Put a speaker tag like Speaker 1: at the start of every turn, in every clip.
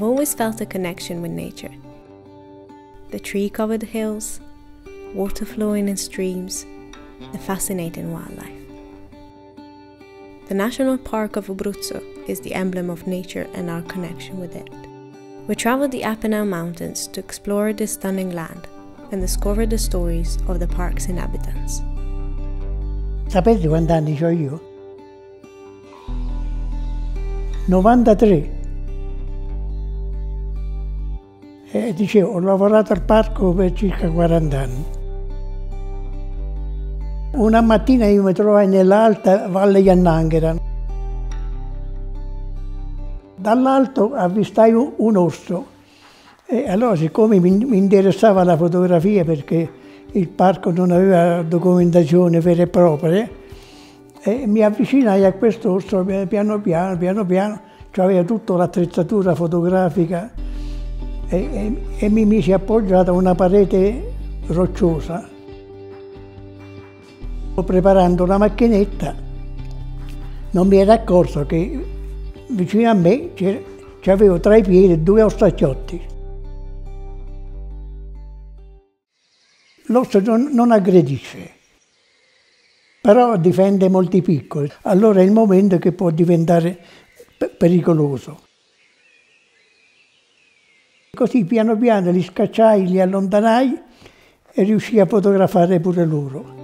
Speaker 1: I've always felt a connection with nature. The tree covered hills, water flowing in streams, the fascinating wildlife. The National Park of Abruzzo is the emblem of nature and our connection with it. We traveled the Apennine Mountains to explore this stunning land and discover the stories of the park's inhabitants.
Speaker 2: Sapete quanti anni ho io? 93. E dicevo, ho lavorato al parco per circa 40 anni. Una mattina io mi trovai nell'alta Valle Iannanghera. Dall'alto avvistai un orso e allora siccome mi interessava la fotografia perché il parco non aveva documentazione vera e propria, e mi avvicinai a quest'orso piano piano, piano piano, cioè aveva tutta l'attrezzatura fotografica e, e, e mi mise appoggiato a una parete rocciosa. Preparando una macchinetta non mi ero accorto che vicino a me c'avevo tra i piedi due ostacchiotti. L'orso non, non aggredisce, però difende molti piccoli. Allora è il momento che può diventare pericoloso. Così piano piano li scacciai, li allontanai e riuscii a fotografare pure loro.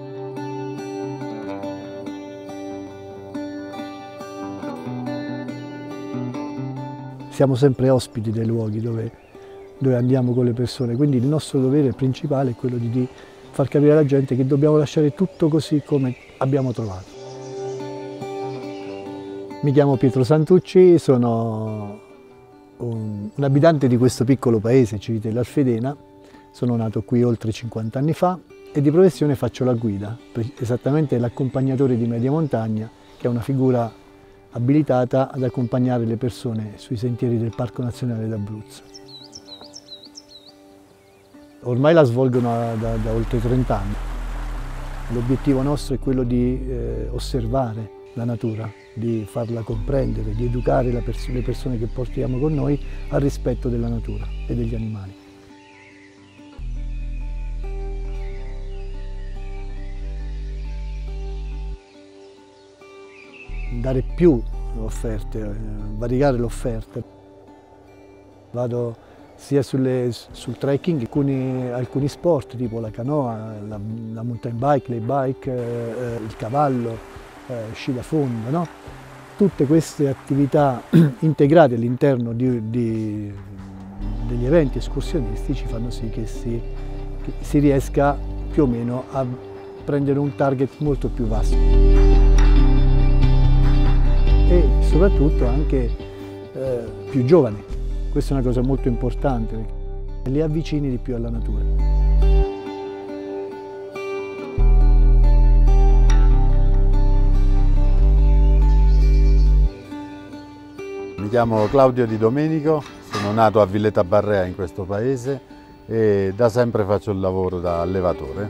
Speaker 3: Siamo sempre ospiti dei luoghi dove, dove andiamo con le persone, quindi il nostro dovere principale è quello di, di far capire alla gente che dobbiamo lasciare tutto così come abbiamo trovato. Mi chiamo Pietro Santucci, sono un, un abitante di questo piccolo paese, Civitella Alfedena, sono nato qui oltre 50 anni fa e di professione faccio la guida, esattamente l'accompagnatore di media montagna, che è una figura abilitata ad accompagnare le persone sui sentieri del Parco Nazionale d'Abruzzo. Ormai la svolgono da, da oltre 30 anni. L'obiettivo nostro è quello di eh, osservare la natura, di farla comprendere, di educare pers le persone che portiamo con noi al rispetto della natura e degli animali. Dare più offerte, eh, variare l'offerta. Vado sia sulle, sul trekking, alcuni, alcuni, sport tipo la canoa, la, la mountain bike, le bike, eh, il cavallo, eh, sci da fondo, no? Tutte queste attività integrate all'interno degli eventi escursionistici fanno sì che si, che si riesca più o meno a prendere un target molto più vasto e soprattutto anche eh, più giovani. Questa è una cosa molto importante, li avvicini di più alla natura.
Speaker 4: Mi chiamo Claudio Di Domenico, sono nato a Villetta Barrea in questo paese e da sempre faccio il lavoro da allevatore.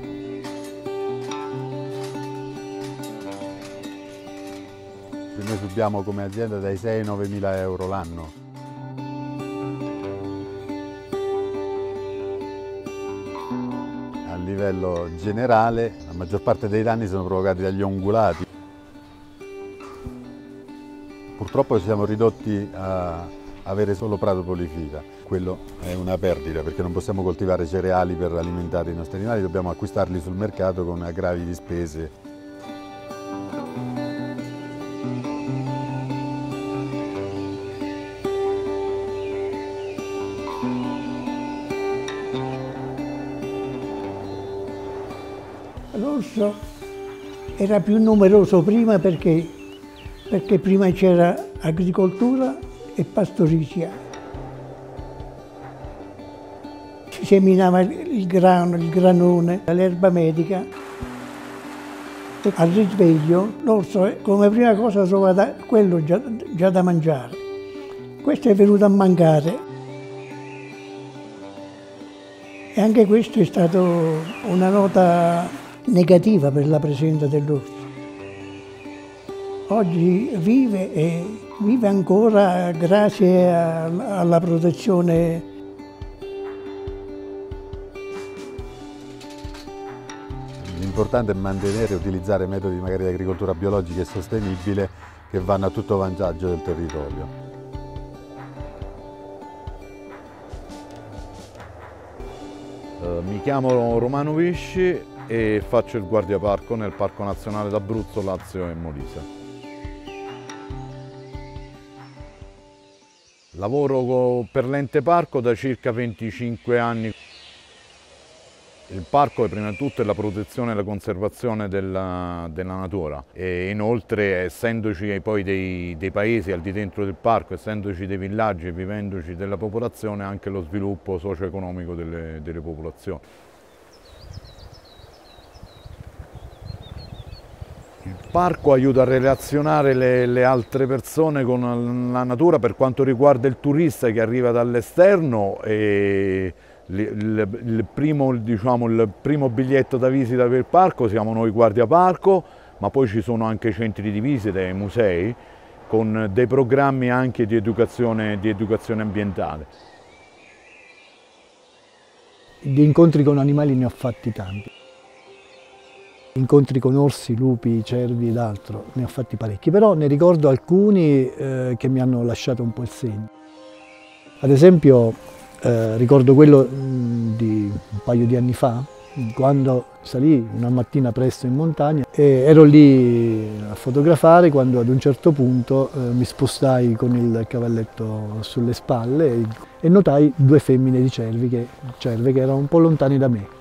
Speaker 4: Noi subiamo come azienda dai 6 ai 9 mila euro l'anno. A livello generale la maggior parte dei danni sono provocati dagli ungulati Purtroppo siamo ridotti a avere solo prato polifida. Quello è una perdita perché non possiamo coltivare cereali per alimentare i nostri animali, dobbiamo acquistarli sul mercato con aggravi di spese.
Speaker 2: L'orso era più numeroso prima perché perché prima c'era agricoltura e pastorizia. Si seminava il grano, il granone, l'erba medica. E al risveglio l'orso come prima cosa trovava quello già, già da mangiare. Questo è venuto a mancare. E anche questo è stato una nota negativa per la presenza dell'orso. Oggi vive e vive ancora grazie alla protezione
Speaker 4: L'importante è mantenere e utilizzare metodi magari di agricoltura biologica e sostenibile che vanno a tutto vantaggio del territorio.
Speaker 5: Uh, mi chiamo Romano Visci e faccio il guardiaparco nel Parco Nazionale d'Abruzzo, Lazio e Molise. Lavoro per l'ente parco da circa 25 anni. Il parco è prima di tutto la protezione e la conservazione della, della natura e inoltre essendoci poi dei, dei, paesi al di dentro del parco, essendoci dei villaggi e vivendoci della popolazione anche lo sviluppo socio-economico delle, delle popolazioni. Il parco aiuta a relazionare le, le, altre persone con la natura per quanto riguarda il turista che arriva dall'esterno il, il, il, primo, diciamo, il, primo, biglietto da visita per il parco siamo noi guardia parco, ma poi ci sono anche centri di visita e musei con dei programmi anche di educazione, di educazione ambientale.
Speaker 3: Di incontri con animali ne ho fatti tanti. Incontri con orsi, lupi, cervi ed altro, ne ho fatti parecchi, però ne ricordo alcuni eh, che mi hanno lasciato un po' il segno. Ad esempio eh, ricordo quello mh, di un paio di anni fa, quando salì una mattina presto in montagna e ero lì a fotografare quando ad un certo punto eh, mi spostai con il cavalletto sulle spalle e, e notai due femmine di cervi che, cerve che erano un po' lontane da me.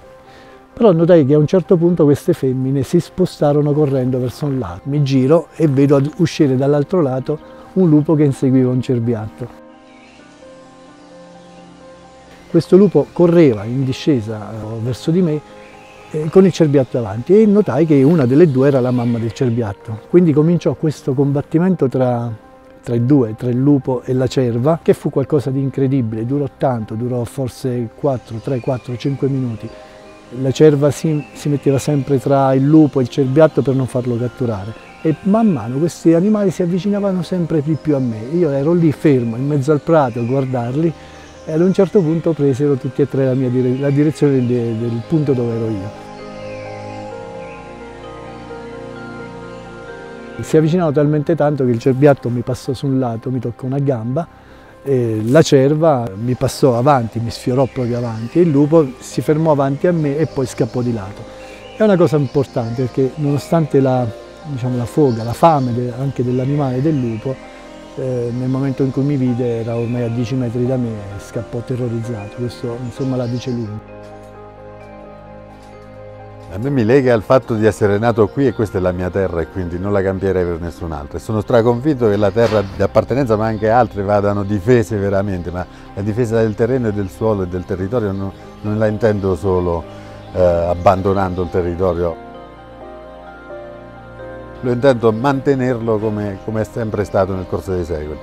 Speaker 3: Però notai che a un certo punto queste femmine si spostarono correndo verso un lato. Mi giro e vedo uscire dall'altro lato un lupo che inseguiva un cerbiatto. Questo lupo correva in discesa eh, verso di me eh, con il cerbiatto davanti e notai che una delle due era la mamma del cerbiatto. Quindi cominciò questo combattimento tra, tra i due, tra il lupo e la cerva, che fu qualcosa di incredibile, durò tanto, durò forse 4, 3, 4, 5 minuti la cerva si, si, metteva sempre tra il lupo e il cerbiatto per non farlo catturare e man mano questi animali si avvicinavano sempre di più a me. Io ero lì fermo in mezzo al prato a guardarli e ad un certo punto presero tutti e tre la, mia dire la direzione de del punto dove ero io. Si avvicinavano talmente tanto che il cerbiatto mi passò su un lato, mi toccò una gamba e la cerva mi passò avanti, mi sfiorò proprio avanti e il lupo si fermò avanti a me e poi scappò di lato. È una cosa importante perché nonostante la, diciamo, la foga, la fame anche dell'animale del lupo, eh, nel momento in cui mi vide era ormai a 10 metri da me e scappò terrorizzato, questo insomma la dice lunga.
Speaker 4: A me mi lega al fatto di essere nato qui e questa è la mia terra e quindi non la cambierei per nessun altro. E sono straconvinto che la terra di appartenenza ma anche altre vadano difese veramente, ma la difesa del terreno e del suolo e del territorio non, non la intendo solo eh, abbandonando il territorio, lo intendo mantenerlo come, come è sempre stato nel corso dei secoli.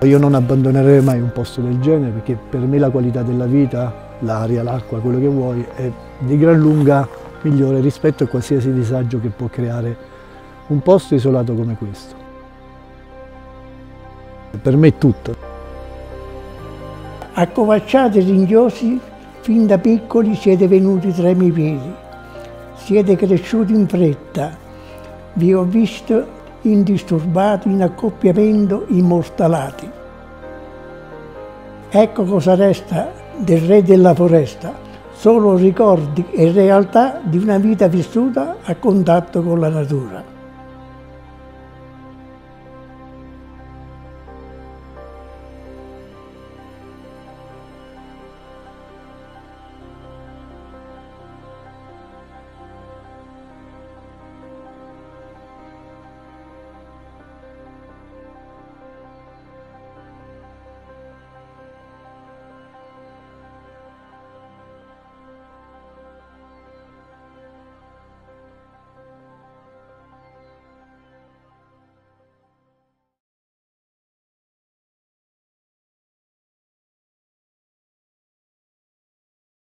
Speaker 3: Io non abbandonerei mai un posto del genere perché per me la qualità della vita l'aria, l'acqua, quello che vuoi, è di gran lunga migliore rispetto a qualsiasi disagio che può creare un posto isolato come questo. Per me è tutto.
Speaker 2: Accovacciati e ringhiosi, fin da piccoli siete venuti tra i miei piedi. Siete cresciuti in fretta. Vi ho visto indisturbati in accoppiamento immortalati. Ecco cosa resta del re della foresta, solo ricordi e realtà di una vita vissuta a contatto con la natura.